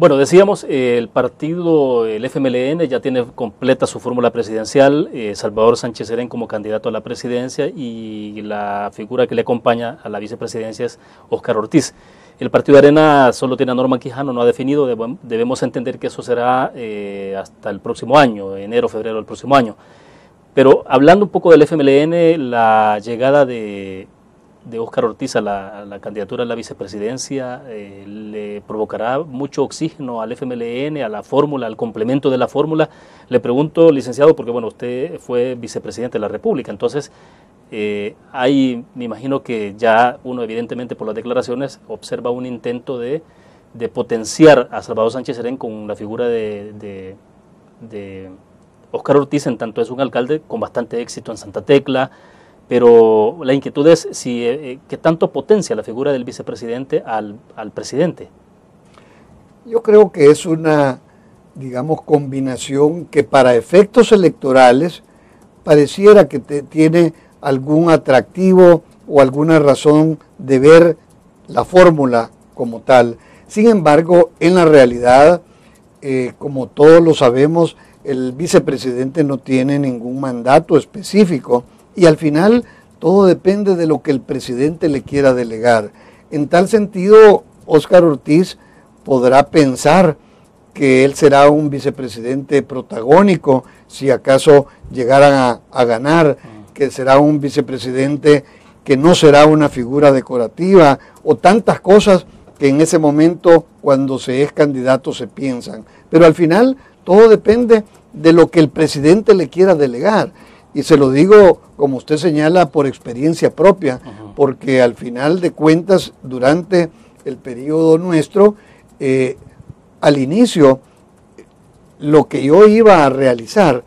Bueno, decíamos, eh, el partido, el FMLN, ya tiene completa su fórmula presidencial, eh, Salvador Sánchez Serén como candidato a la presidencia y la figura que le acompaña a la vicepresidencia es Óscar Ortiz. El partido de Arena solo tiene a Norman Quijano, no ha definido, debemos entender que eso será eh, hasta el próximo año, enero, febrero del próximo año. Pero hablando un poco del FMLN, la llegada de de Óscar Ortiz a la, candidatura a la vicepresidencia eh, le provocará mucho oxígeno al FMLN, a la fórmula, al complemento de la fórmula. Le pregunto, licenciado, porque bueno, usted fue vicepresidente de la República, entonces eh, hay, me imagino que ya uno evidentemente por las declaraciones observa un intento de, potenciar a Salvador Sánchez Serén con la figura de, de, de Óscar Ortiz, en tanto es un alcalde con bastante éxito en Santa Tecla, pero la inquietud es si eh, eh, qué tanto potencia la figura del vicepresidente al, presidente.
Yo creo que es una, digamos, combinación que para efectos electorales pareciera que tiene algún atractivo o alguna razón de ver la fórmula como tal. Sin embargo, en la realidad, eh, como todos lo sabemos, el vicepresidente no tiene ningún mandato específico y al final todo depende de lo que el presidente le quiera delegar. En tal sentido, Óscar Ortiz podrá pensar que él será un vicepresidente protagónico si acaso llegaran a, ganar, que será un vicepresidente que no será una figura decorativa o tantas cosas que en ese momento cuando se es candidato se piensan. Pero al final todo depende de lo que el presidente le quiera delegar. Y se lo digo, como usted señala, por experiencia propia, porque al final de cuentas, durante el periodo nuestro, eh, al inicio, lo que yo iba a realizar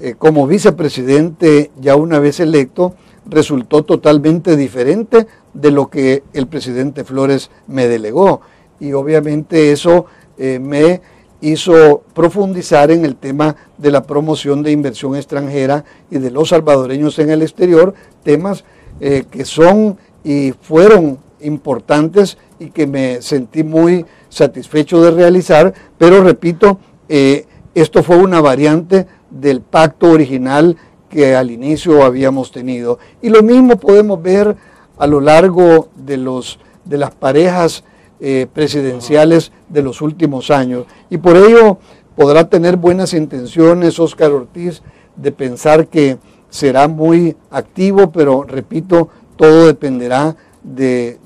eh, como vicepresidente ya una vez electo, resultó totalmente diferente de lo que el presidente Flores me delegó. Y obviamente eso eh, me hizo profundizar en el tema de la promoción de inversión extranjera y de los salvadoreños en el exterior, temas eh, que son y fueron importantes y que me sentí muy satisfecho de realizar, pero repito, eh, esto fue una variante del pacto original que al inicio habíamos tenido. Y lo mismo podemos ver a lo largo de, los, de las parejas eh, presidenciales de los últimos años. Y por ello podrá tener buenas intenciones Óscar Ortiz de pensar que será muy activo, pero repito, todo dependerá de,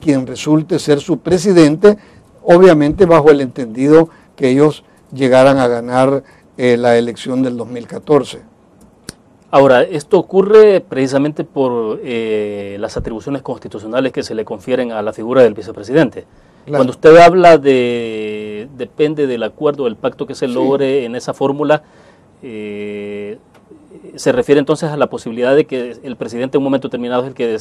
quien resulte ser su presidente, obviamente bajo el entendido que ellos llegaran a ganar eh, la elección del 2014.
Ahora, esto ocurre precisamente por eh, las atribuciones constitucionales que se le confieren a la figura del vicepresidente. Cuando usted habla de, depende del acuerdo, del pacto que se logre en esa fórmula, eh, se refiere entonces a la posibilidad de que el presidente en un momento determinado es el que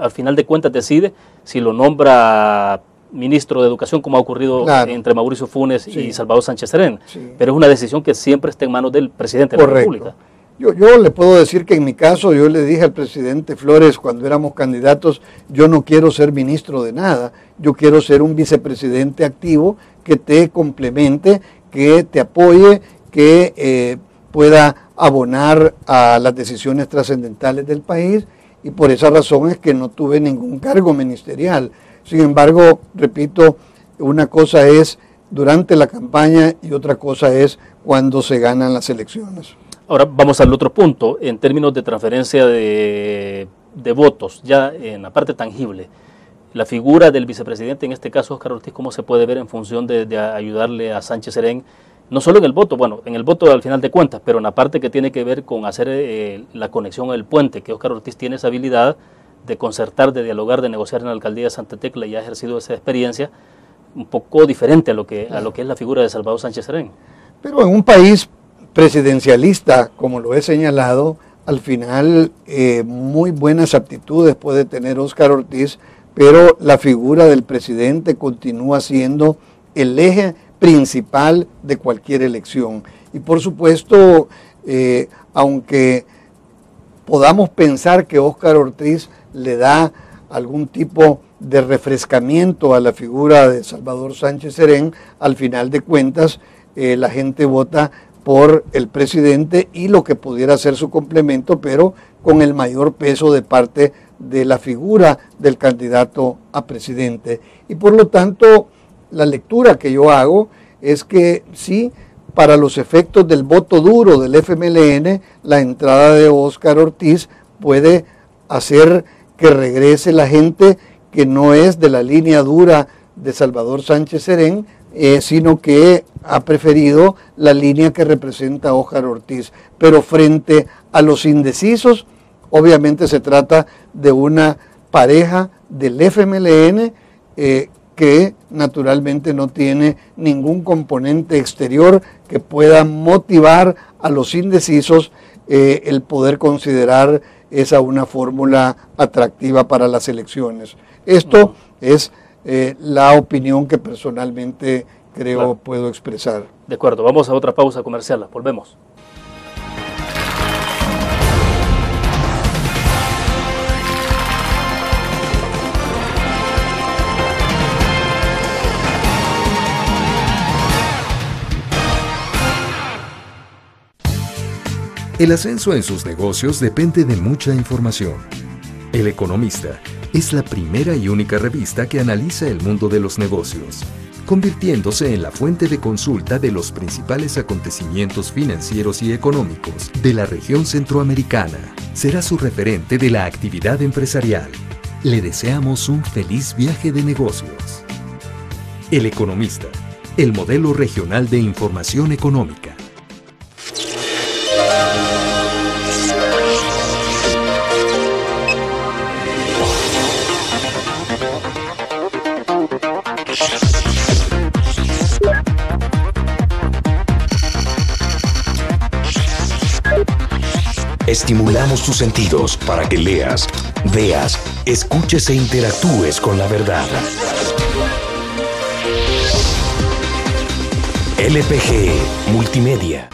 al final de cuentas decide si lo nombra ministro de Educación, como ha ocurrido entre Mauricio Funes y Salvador Sánchez Serén. Pero es una decisión que siempre está en manos del presidente de la República.
Yo, le puedo decir que en mi caso yo le dije al presidente Flores cuando éramos candidatos, yo no quiero ser ministro de nada, yo quiero ser un vicepresidente activo que te complemente, que te apoye, que eh, pueda abonar a las decisiones trascendentales del país y por esa razón es que no tuve ningún cargo ministerial. Sin embargo, repito, una cosa es durante la campaña y otra cosa es cuando se ganan las elecciones.
Ahora vamos al otro punto, en términos de transferencia de, votos, ya en la parte tangible. La figura del vicepresidente, en este caso Oscar Ortiz, ¿cómo se puede ver en función de, ayudarle a Sánchez Serén no solo en el voto, bueno, en el voto al final de cuentas, pero en la parte que tiene que ver con hacer eh, la conexión al puente, que Óscar Ortiz tiene esa habilidad de concertar, de dialogar, de negociar en la alcaldía de Santa Tecla y ha ejercido esa experiencia un poco diferente a lo que, a lo que es la figura de Salvador Sánchez Serén.
Pero en un país presidencialista, como lo he señalado, al final eh, muy buenas aptitudes puede tener Óscar Ortiz, pero la figura del presidente continúa siendo el eje principal de cualquier elección. Y por supuesto, eh, aunque podamos pensar que Óscar Ortiz le da algún tipo de refrescamiento a la figura de Salvador Sánchez Serén, al final de cuentas eh, la gente vota por el presidente y lo que pudiera ser su complemento, pero con el mayor peso de parte de la figura del candidato a presidente. Y por lo tanto, la lectura que yo hago es que sí, para los efectos del voto duro del FMLN, la entrada de Óscar Ortiz puede hacer que regrese la gente que no es de la línea dura de Salvador Sánchez Serén, eh, sino que ha preferido la línea que representa Óscar Ortiz. Pero frente a los indecisos, obviamente se trata de una pareja del FMLN eh, que naturalmente no tiene ningún componente exterior que pueda motivar a los indecisos eh, el poder considerar esa una fórmula atractiva para las elecciones. Esto es eh, la opinión que personalmente creo puedo expresar.
De acuerdo, vamos a otra pausa comercial, volvemos.
El ascenso en sus negocios depende de mucha información. El Economista es la primera y única revista que analiza el mundo de los negocios, convirtiéndose en la fuente de consulta de los principales acontecimientos financieros y económicos de la región centroamericana. Será su referente de la actividad empresarial. Le deseamos un feliz viaje de negocios. El Economista, el modelo regional de información económica. Estimulamos tus sentidos para que leas, veas, escuches e interactúes con la verdad. LPG Multimedia.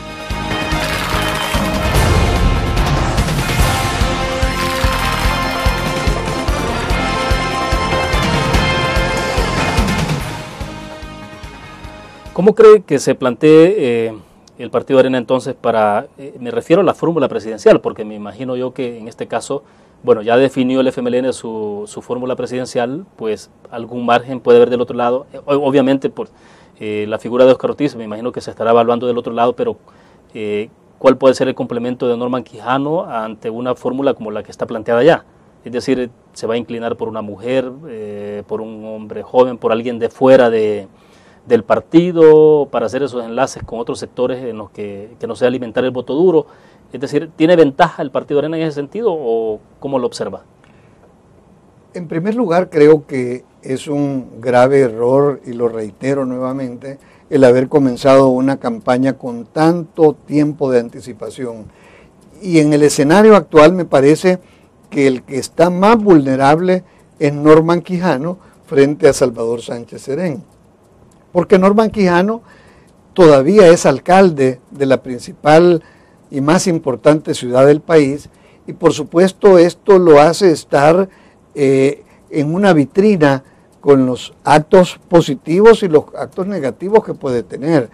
¿Cómo cree que se plantee eh, el Partido Arena entonces para, eh, me refiero a la fórmula presidencial, porque me imagino yo que en este caso, bueno, ya definió el FMLN su, su fórmula presidencial, pues algún margen puede haber del otro lado, eh, obviamente por eh, la figura de Oscar Ortiz, me imagino que se estará evaluando del otro lado, pero ¿cuál puede ser el complemento de Norman Quijano ante una fórmula como la que está planteada ya? Es decir, se va a inclinar por una mujer, por un hombre joven, por alguien de fuera de, del partido para hacer esos enlaces con otros sectores en los que, no sea alimentar el voto duro. Es decir, ¿tiene ventaja el Partido Arena en ese sentido o cómo lo observa?
En primer lugar, creo que es un grave error, y lo reitero nuevamente, el haber comenzado una campaña con tanto tiempo de anticipación. Y en el escenario actual me parece que el que está más vulnerable es Norman Quijano frente a Salvador Sánchez Serén porque Norman Quijano todavía es alcalde de la principal y más importante ciudad del país y por supuesto esto lo hace estar eh, en una vitrina con los actos positivos y los actos negativos que puede tener.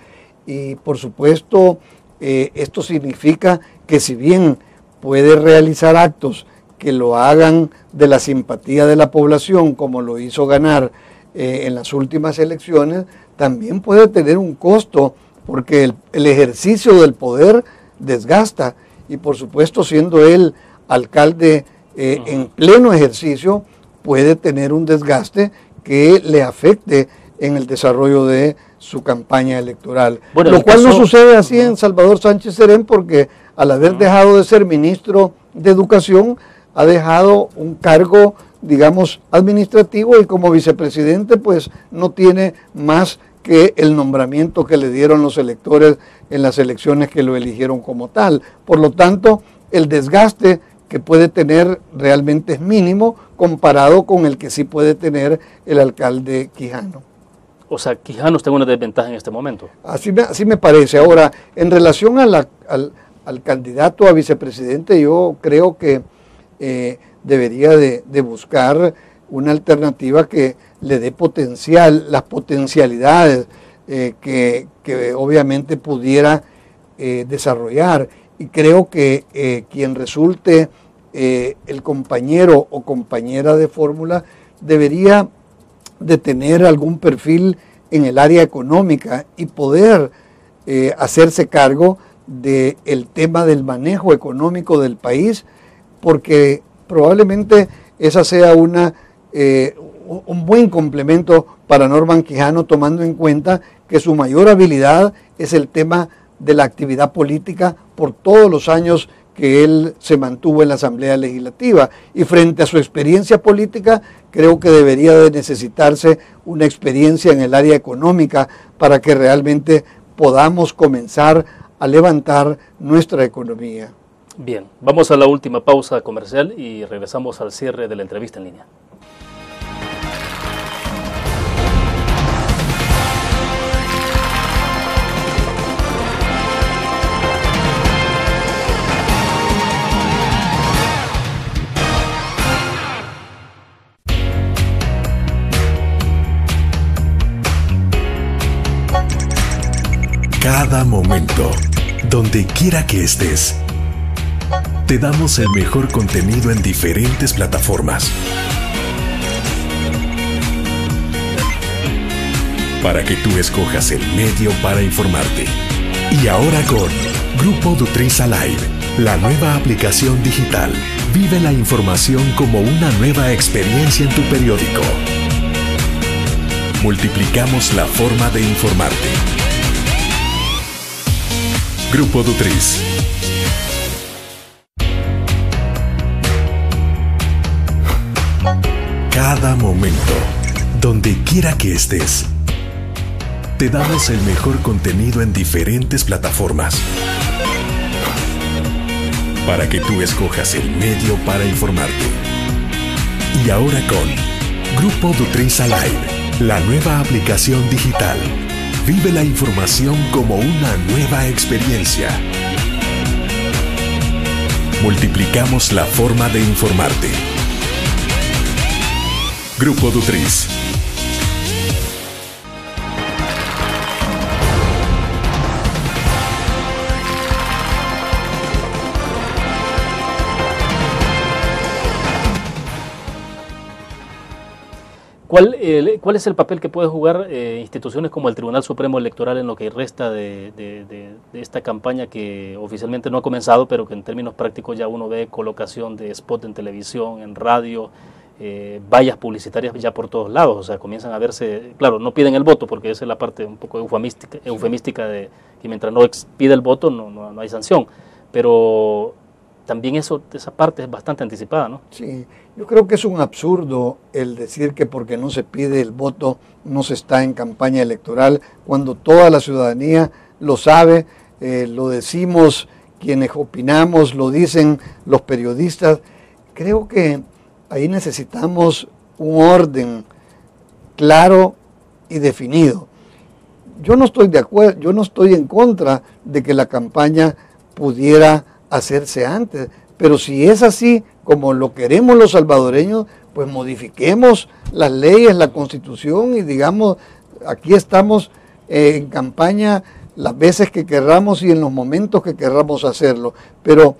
Y por supuesto eh, esto significa que si bien puede realizar actos que lo hagan de la simpatía de la población, como lo hizo ganar eh, en las últimas elecciones, también puede tener un costo porque el, ejercicio del poder desgasta. Y por supuesto siendo él alcalde eh, en pleno ejercicio puede tener un desgaste que le afecte en el desarrollo de su campaña electoral.
Bueno,
Lo
el
cual no sucede así en Salvador Sánchez Serén porque al haber dejado de ser ministro de Educación, ha dejado un cargo, digamos, administrativo y como vicepresidente pues no tiene más que el nombramiento que le dieron los electores en las elecciones que lo eligieron como tal. Por lo tanto, el desgaste que puede tener realmente es mínimo comparado con el que sí puede tener el alcalde Quijano.
O sea, Quijano está en una desventaja en este momento.
Así me, así me parece. Ahora, en relación a la- al, al candidato a vicepresidente, yo creo que eh, debería de, buscar una alternativa que le dé potencial, las potencialidades eh, que, obviamente pudiera eh, desarrollar. Y creo que eh, quien resulte el compañero o compañera de fórmula debería de tener algún perfil en el área económica y poder hacerse cargo del tema del manejo económico del país, porque probablemente esa sea una, eh, un- buen complemento para Norman Quijano, tomando en cuenta que su mayor habilidad es el tema de la actividad política por todos los años que él se mantuvo en la Asamblea Legislativa. Y frente a su experiencia política, creo que debería de necesitarse una experiencia en el área económica para que realmente podamos comenzar a levantar nuestra economía.
Bien, vamos a la última pausa comercial y regresamos al cierre de la entrevista en línea.
Cada momento, donde quiera que estés, te damos el mejor contenido en diferentes plataformas. Para que tú escojas el medio para informarte. Y ahora con Grupo Dutriza Live, la nueva aplicación digital. Vive la información como una nueva experiencia en tu periódico. Multiplicamos la forma de informarte. Grupo Dutriz. Cada momento, donde quiera que estés, te damos el mejor contenido en diferentes plataformas. Para que tú escojas el medio para informarte. Y ahora con Grupo Dutriza Live, la nueva aplicación digital. Vive la información como una nueva experiencia. Multiplicamos la forma de informarte. Grupo Dutriz.
¿Cuál, es el papel que puede jugar eh, instituciones como el Tribunal Supremo Electoral en lo que resta de- de esta campaña que oficialmente no ha comenzado, pero que en términos prácticos ya uno ve colocación de spot en televisión, en radio, eh, vallas publicitarias ya por todos lados? O sea, comienzan a verse, claro, no piden el voto porque esa es la parte un poco eufemística, eufemística de que mientras no pide el voto no, no, no hay sanción, pero también eso, esa parte es bastante anticipada, ¿no?
Sí, yo creo que es un absurdo el decir que porque no se pide el voto no se está en campaña electoral, cuando toda la ciudadanía lo sabe, eh, lo decimos quienes opinamos, lo dicen los periodistas. Creo que ahí necesitamos un orden claro y definido. Yo no estoy de acuerdo, yo no estoy en contra de que la campaña pudiera hacerse antes, pero si es así como lo queremos los salvadoreños, pues modifiquemos las leyes, la constitución y digamos, aquí estamos eh, en campaña las veces que querramos y en los momentos que querramos hacerlo, pero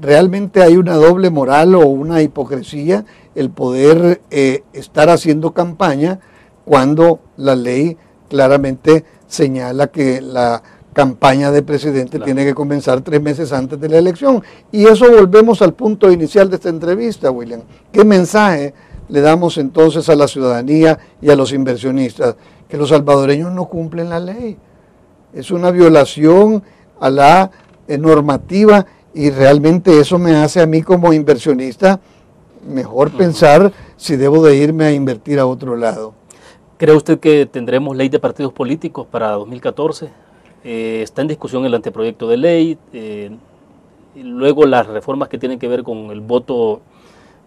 realmente hay una doble moral o una hipocresía el poder eh, estar haciendo campaña cuando la ley claramente señala que la campaña de presidente
Claro.
tiene que comenzar tres meses antes de la elección. Y eso volvemos al punto inicial de esta entrevista, William. ¿Qué mensaje le damos entonces a la ciudadanía y a los inversionistas? que los salvadoreños no cumplen la ley. Es una violación a la eh, normativa y realmente eso me hace a mí como inversionista mejor pensar si debo de irme a invertir a otro lado.
¿Cree usted que tendremos ley de partidos políticos para 2014? Eh, está en discusión el anteproyecto de ley, eh, luego las reformas que tienen que ver con el voto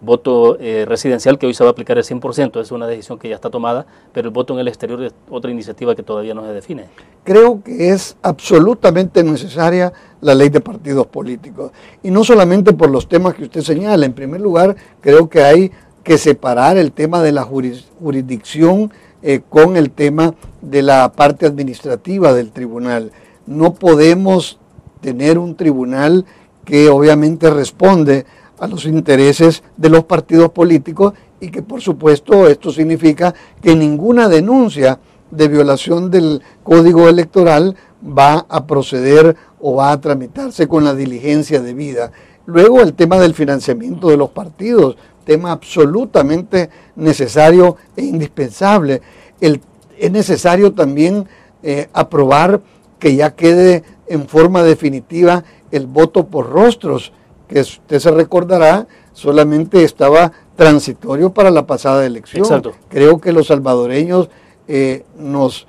voto eh, residencial que hoy se va a aplicar el 100%, es una decisión que ya está tomada, pero el voto en el exterior es otra iniciativa que todavía no se define.
Creo que es absolutamente necesaria la ley de partidos políticos, y no solamente por los temas que usted señala, en primer lugar, creo que hay que separar el tema de la jurisdicción eh, con el tema de la parte administrativa del tribunal. No podemos tener un tribunal que obviamente responde a los intereses de los partidos políticos y que por supuesto esto significa que ninguna denuncia de violación del código electoral va a proceder o va a tramitarse con la diligencia debida. Luego el tema del financiamiento de los partidos, tema absolutamente necesario e indispensable. es necesario también eh, aprobar que ya quede en forma definitiva el voto por rostros que usted se recordará, solamente estaba transitorio para la pasada elección. Creo que los salvadoreños eh, nos,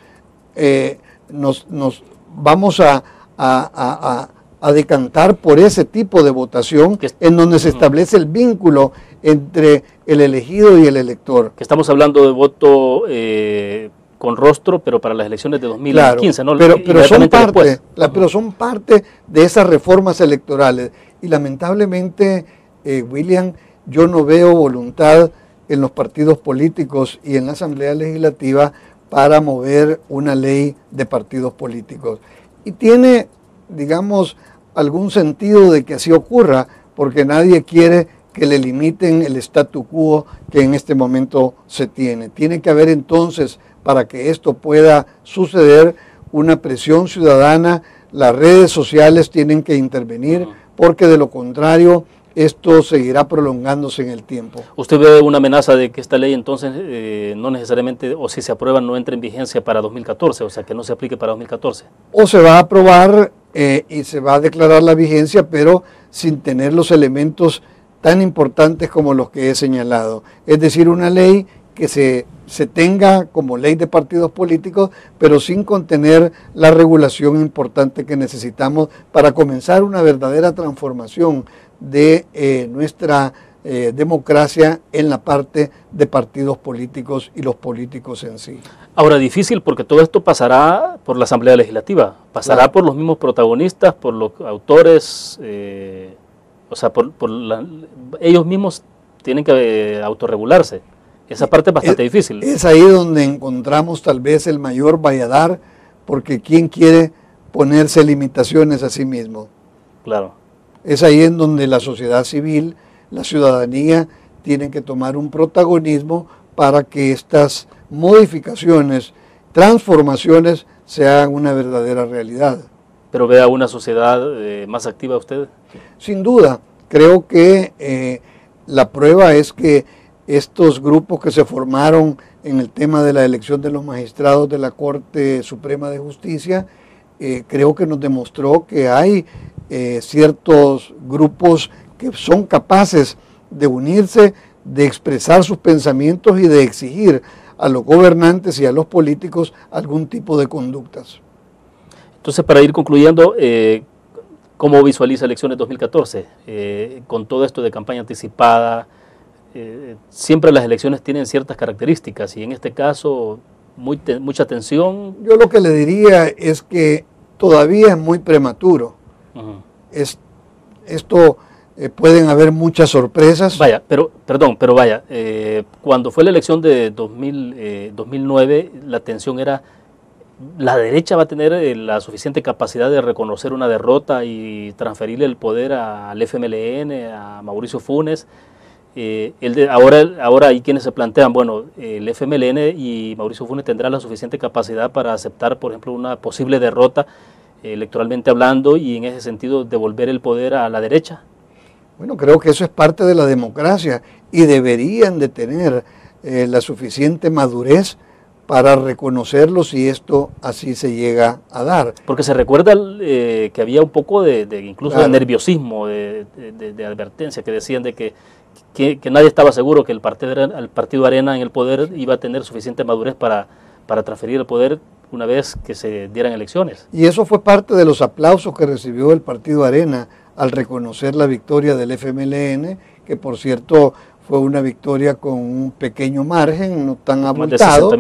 eh, nos, nos, vamos a, a, a, decantar por ese tipo de votación en donde se establece el vínculo entre el elegido y el elector.
Que estamos hablando de voto eh, con rostro, pero para las elecciones de 2015,
¿no? Pero, pero, son parte, pero son parte de esas reformas electorales. Y lamentablemente, eh, William, yo no veo voluntad en los partidos políticos y en la Asamblea Legislativa para mover una ley de partidos políticos. Y tiene, digamos, algún sentido de que así ocurra, porque nadie quiere que le limiten el statu quo que en este momento se tiene. Tiene que haber entonces para que esto pueda suceder, una presión ciudadana, las redes sociales tienen que intervenir, porque de lo contrario esto seguirá prolongándose en el tiempo.
¿Usted ve una amenaza de que esta ley entonces eh, no necesariamente, o si se aprueba, no entre en vigencia para 2014, o sea, que no se aplique para 2014?
O se va a aprobar eh, y se va a declarar la vigencia, pero sin tener los elementos tan importantes como los que he señalado. Es decir, una ley que se, se tenga como ley de partidos políticos, pero sin contener la regulación importante que necesitamos para comenzar una verdadera transformación de eh, nuestra eh, democracia en la parte de partidos políticos y los políticos en sí.
Ahora, difícil porque todo esto pasará por la Asamblea Legislativa, pasará por los mismos protagonistas, por los autores, eh, o sea, por, ellos mismos tienen que autorregularse. Esa parte es bastante difícil.
Es ahí donde encontramos tal vez el mayor valladar, porque ¿quién quiere ponerse limitaciones a sí mismo?
Claro.
Es ahí en donde la sociedad civil, la ciudadanía, tienen que tomar un protagonismo para que estas modificaciones, transformaciones, sean una verdadera realidad.
¿Pero vea una sociedad eh, más activa usted?
Sin duda. Creo que eh, la prueba es que estos grupos que se formaron en el tema de la elección de los magistrados de la Corte Suprema de Justicia, eh, creo que nos demostró que hay eh, ciertos grupos que son capaces de unirse, de expresar sus pensamientos y de exigir a los gobernantes y a los políticos algún tipo de conductas.
Entonces, para ir concluyendo, eh, ¿cómo visualiza elecciones 2014? con todo esto de campaña anticipada, eh, siempre las elecciones tienen ciertas características y en este caso mucha tensión.
Yo lo que le diría es que todavía es muy prematuro. es, esto eh, pueden haber muchas sorpresas.
Vaya, pero perdón, pero vaya, eh, cuando fue la elección de 2000, 2009, la tensión era la derecha va a tener la suficiente capacidad de reconocer una derrota y transferirle el poder al FMLN, a Mauricio Funes eh, el de, ahora, ahora hay quienes se plantean, bueno, el FMLN y Mauricio Funes tendrán la suficiente capacidad para aceptar, por ejemplo, una posible derrota eh, electoralmente hablando y en ese sentido devolver el poder a la derecha.
Bueno, creo que eso es parte de la democracia y deberían de tener eh, la suficiente madurez para reconocerlo si esto así se llega a dar.
Porque se recuerda eh, que había un poco de, incluso de nerviosismo, de, advertencia, que decían de que, que, nadie estaba seguro que el partido, el partido Arena en el poder iba a tener suficiente madurez para, para transferir el poder una vez que se dieran elecciones.
Y eso fue parte de los aplausos que recibió el partido Arena al reconocer la victoria del FMLN, que por cierto fue una victoria con un pequeño margen, no tan abultado,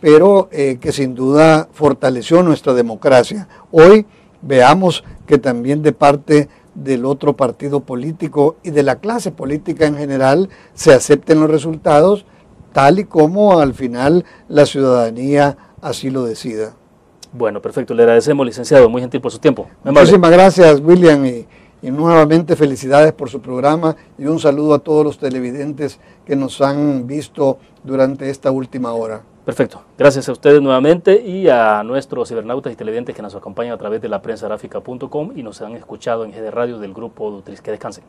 pero eh, que sin duda fortaleció nuestra democracia. Hoy veamos que también de parte del otro partido político y de la clase política en general se acepten los resultados tal y como al final la ciudadanía así lo decida.
Bueno, perfecto. Le agradecemos, licenciado. Muy gentil por su tiempo.
Muchísimas gracias, William. Y, y, nuevamente felicidades por su programa y un saludo a todos los televidentes que nos han visto durante esta última hora.
Perfecto. Gracias a ustedes nuevamente y a nuestros cibernautas y televidentes que nos acompañan a través de la prensa y nos han escuchado en GD Radio del grupo Dutris. Que descansen.